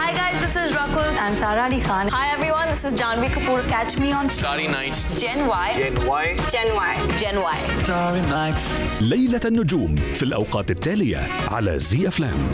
Hi guys, this is Rakul. I'm Sara Ali Khan. Hi everyone, this is Janhvi Kapoor. Catch me on Starry Nights. Gen Y. Gen Y. Gen Y. Gen Y. Starry Nights. ليلة النجوم في الأوقات التالية على زي أفلام